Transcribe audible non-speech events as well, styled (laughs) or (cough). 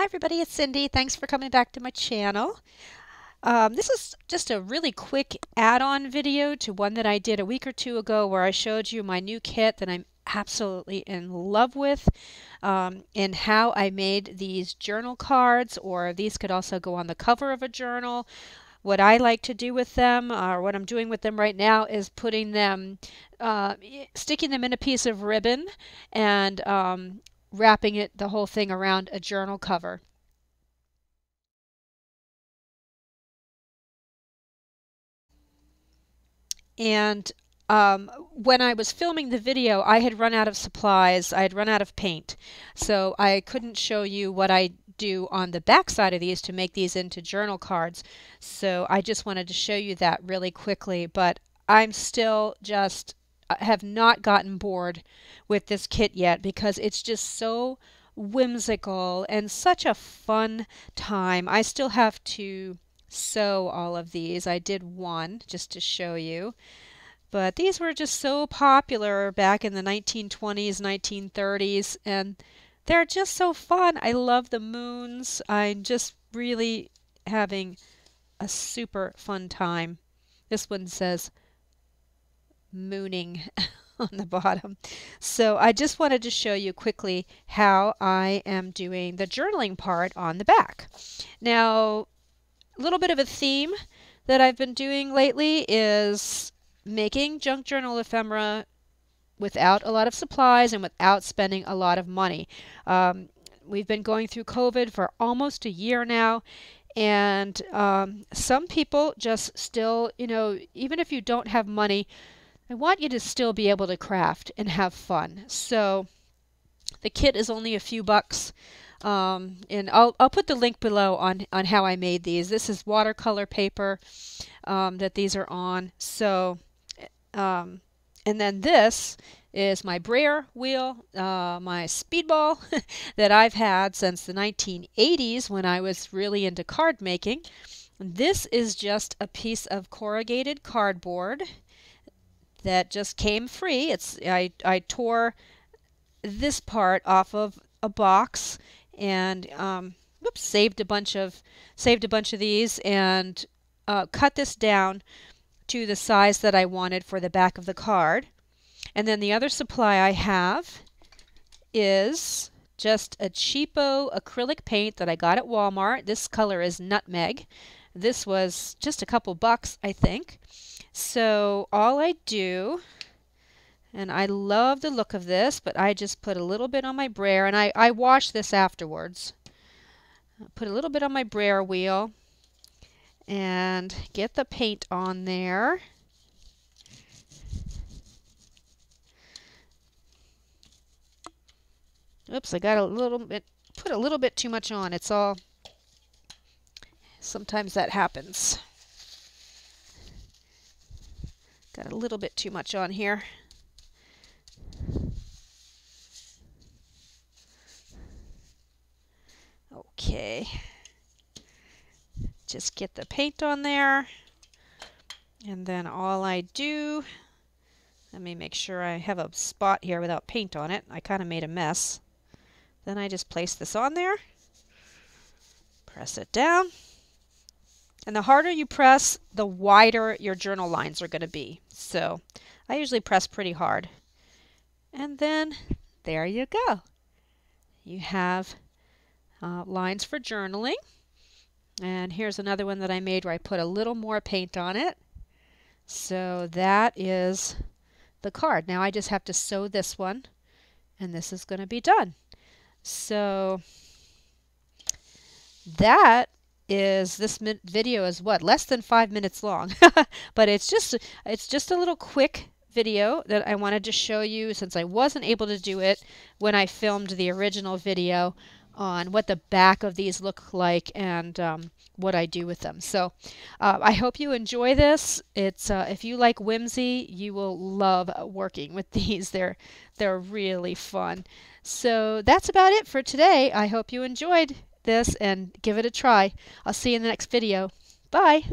Hi everybody, it's Cindy. Thanks for coming back to my channel. Um, this is just a really quick add-on video to one that I did a week or two ago where I showed you my new kit that I'm absolutely in love with um, and how I made these journal cards or these could also go on the cover of a journal. What I like to do with them or what I'm doing with them right now is putting them, uh, sticking them in a piece of ribbon and um, wrapping it the whole thing around a journal cover. And um, when I was filming the video, I had run out of supplies. I had run out of paint. So I couldn't show you what I do on the back side of these to make these into journal cards. So I just wanted to show you that really quickly. But I'm still just have not gotten bored with this kit yet because it's just so whimsical and such a fun time. I still have to sew all of these. I did one just to show you. But these were just so popular back in the 1920s, 1930s, and they're just so fun. I love the moons. I'm just really having a super fun time. This one says mooning (laughs) on the bottom. So I just wanted to show you quickly how I am doing the journaling part on the back. Now, a little bit of a theme that I've been doing lately is making junk journal ephemera without a lot of supplies and without spending a lot of money. Um, we've been going through COVID for almost a year now, and um, some people just still, you know, even if you don't have money, I want you to still be able to craft and have fun. So the kit is only a few bucks. Um, and I'll, I'll put the link below on, on how I made these. This is watercolor paper um, that these are on. So, um, and then this is my brayer wheel, uh, my speedball (laughs) that I've had since the 1980s when I was really into card making. This is just a piece of corrugated cardboard that just came free. It's I, I tore this part off of a box and um, whoops, saved a bunch of saved a bunch of these and uh, cut this down to the size that I wanted for the back of the card. And then the other supply I have is just a cheapo acrylic paint that I got at Walmart. This color is nutmeg. This was just a couple bucks, I think. So all I do, and I love the look of this, but I just put a little bit on my brayer, and I, I wash this afterwards. Put a little bit on my brayer wheel and get the paint on there. Oops, I got a little bit, put a little bit too much on. It's all, sometimes that happens. Got a little bit too much on here. Okay. Just get the paint on there. And then all I do, let me make sure I have a spot here without paint on it. I kind of made a mess. Then I just place this on there. Press it down. And the harder you press, the wider your journal lines are going to be. So I usually press pretty hard. And then there you go. You have uh, lines for journaling. And here's another one that I made where I put a little more paint on it. So that is the card. Now I just have to sew this one and this is going to be done. So that is this video is what less than five minutes long (laughs) but it's just it's just a little quick video that I wanted to show you since I wasn't able to do it when I filmed the original video on what the back of these look like and um, what I do with them. So uh, I hope you enjoy this. It's uh, if you like whimsy, you will love working with (laughs) these. They're they're really fun. So that's about it for today. I hope you enjoyed this and give it a try. I'll see you in the next video. Bye!